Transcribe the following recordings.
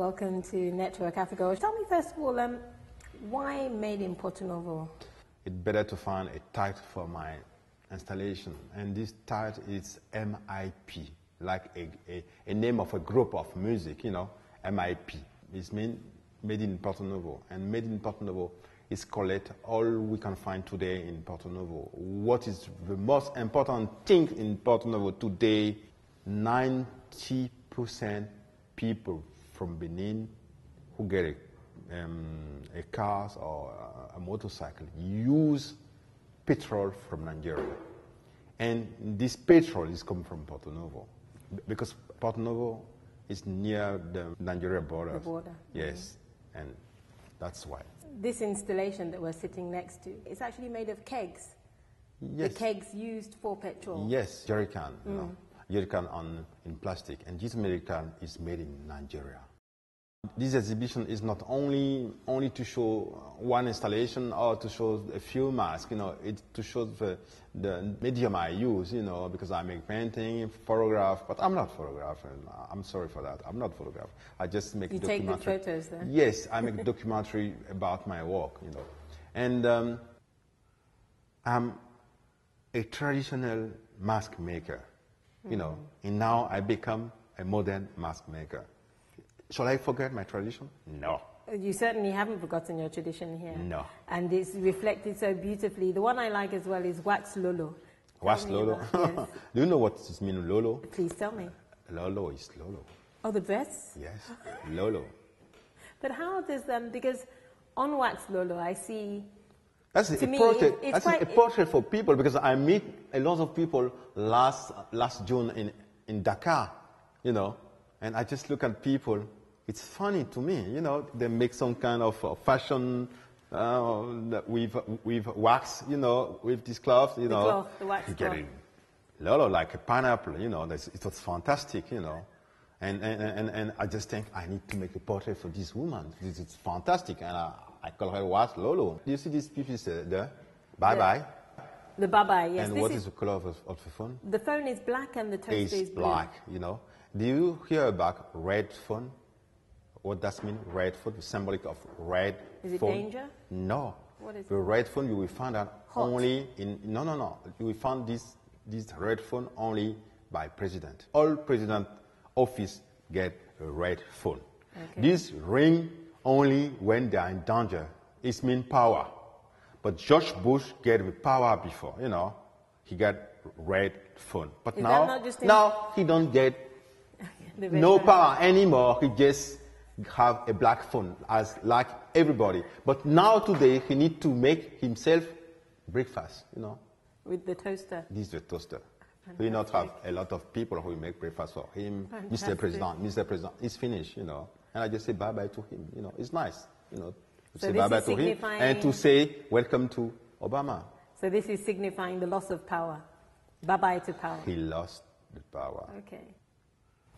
Welcome to Network Africa. Tell me first of all, um, why made in Porto Novo? It's better to find a title for my installation, and this title is MIP, like a, a, a name of a group of music, you know, MIP. It's mean made in Porto Novo, and made in Porto Novo is collect all we can find today in Porto Novo. What is the most important thing in Porto Novo today? 90% people from Benin who get a, um, a car or a, a motorcycle use petrol from Nigeria. And this petrol is coming from Porto Novo because Porto Novo is near the Nigeria border. The border. Yes, mm-hmm. and that's why. This installation that we're sitting next to is actually made of kegs. Yes. The kegs used for petrol. Yes, jerrycan. Mm. You know, jerrycan on in plastic, and this jerrycan is made in Nigeria. This exhibition is not only only to show one installation or to show a few masks, you know, it's to show the, the medium I use, you know, because I make painting, photograph, but I'm not photographer. I'm sorry for that. I'm not photographer. I just make you documentary. take the photos then? Yes, I make documentary about my work, you know. And um, I'm a traditional mask maker, you mm. know, and now I become a modern mask maker. Shall I forget my tradition? No. You certainly haven't forgotten your tradition here. No. And it's reflected so beautifully. The one I like as well is wax lolo. Wax lolo? yes. Do you know what it means, lolo? Please tell me. Lolo is lolo. Oh, the dress? Yes, lolo. But how does um because on wax lolo I see that's a me, portrait. It, that's a portrait for people because I meet a lot of people last last June in in Dakar, you know, and I just look at people it's funny to me, you know, they make some kind of uh, fashion uh, with, with wax, you know, with these cloth, you the know. Cloth, the wax getting Lolo like a pineapple, you know, it was fantastic, you know. And, and, and, and I just think I need to make a portrait for this woman. This is fantastic. And I, I call her Wax Lolo. Do you see these people there? Bye bye. The bye bye, yes. And this what is, is the color of, of, the phone? The phone is black and the toaster is, is black, you know. Do you hear about red phone? What does mean red phone? The symbolic of red Is it danger? No. What is the red phone you will find that Hot. only in no no no. You will find this this red phone only by president. All president office get a red phone. Okay. This ring only when they are in danger. It mean power. But George Bush get the power before, you know. He got red phone. But Is now, that not just in- now he don't get no power anymore. He just have a black phone as like everybody. But now today he need to make himself breakfast, you know. With the toaster. This is the toaster. We not have a lot of people who make breakfast for him. Fantastic. Mr. President, Mr. President, it's finished, you know. And I just say bye bye to him. You know, it's nice, you know, to So say bye bye to him and to say welcome to Obama. So this is signifying the loss of power. Bye bye to power. He lost the power. Okay.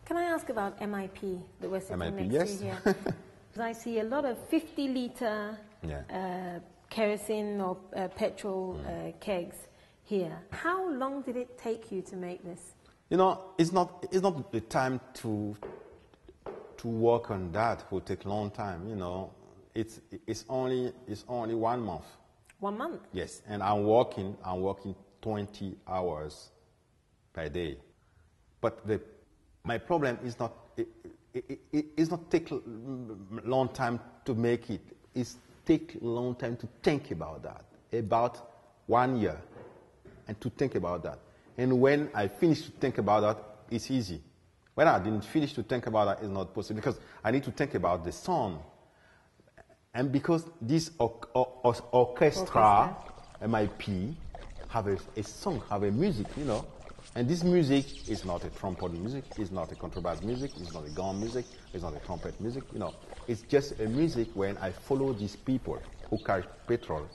Can I ask about MIP that we're sitting MIP, next yes. to here? 'Cause I see a lot of 50 litre Yeah. uh, kerosene or uh, petrol uh, kegs here. How long did it take you to make this? You know, it's not, it's not the time to, to work on that. It will take a long time, you know. It's, it's, only, it's only one month. One month. Yes, and I'm working, I'm working 20 hours per day. But the, my problem is not, it, it, it, it's not take long time to make it. It's take long time to think about that. About one year, and to think about that. And when I finish to think about that, it's easy. When I didn't finish to think about that, it's not possible because I need to think about the song. And because this or, or, or, orchestra, MIP, have a, a song, have a music, you know. And this music is not a trumpet music, it's not a contrabass music, it's not a gong music, it's not a trumpet music, you know. It's just a music when I follow these people who carry petrol.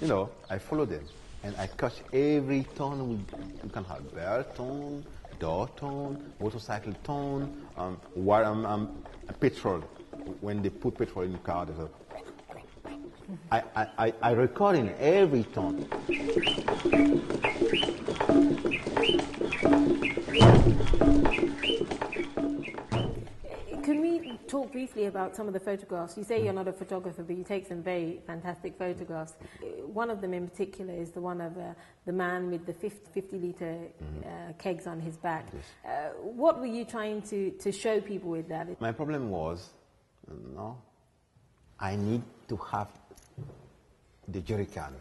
You know, I follow them and I catch every tone. We, you can have bell tone, door tone, motorcycle tone, um, what, um, um, petrol. When they put petrol in the car, there's a I, I, I, record in every tone. Can we talk briefly about some of the photographs. You say you're not a photographer, but you take some very fantastic photographs. One of them in particular is the one of uh, the man with the 50, 50 litre uh, kegs on his back. Uh, what were you trying to, to show people with that? My problem was, no, I need to have the jerry can.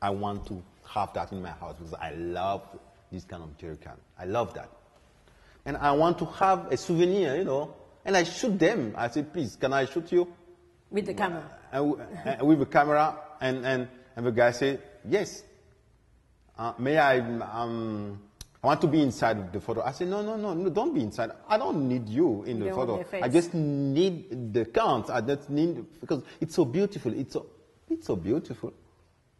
I want to have that in my house because I love this kind of jerry can. I love that. And I want to have a souvenir, you know, and I shoot them. I say, please, can I shoot you? With the camera. And w- and with the camera, and, and, and the guy say, yes. Uh, may I, um, I want to be inside the photo. I say, no, no, no, no, don't be inside. I don't need you in the photo. I just need the count. I just need, because it's so beautiful. It's so, it's so beautiful.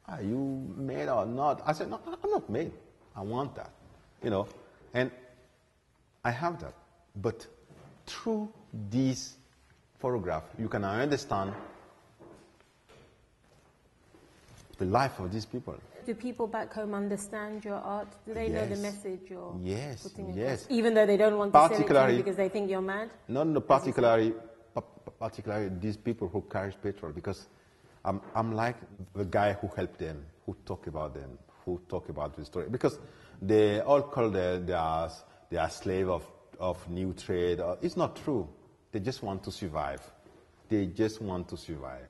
Are you made or not? I said, no, I'm not made. I want that. You know, and I have that. But through this photograph, you can understand the life of these people. Do people back home understand your art? Do they know the message you're Yes, putting across? yes. Even though they don't want to sell it to you Particularly- because they think you're mad? Not no particularly, pa- pa- particularly these people who carry petrol, because I'm, I'm like the guy who helped them, who talk about them, who talk about the story, because they all call they, they are they are slave of, of new trade. Uh, It's not true. They just want to survive. They just want to survive.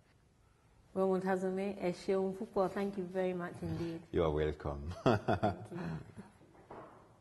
Well, Montazame, Esheun thank you very much indeed. You are welcome.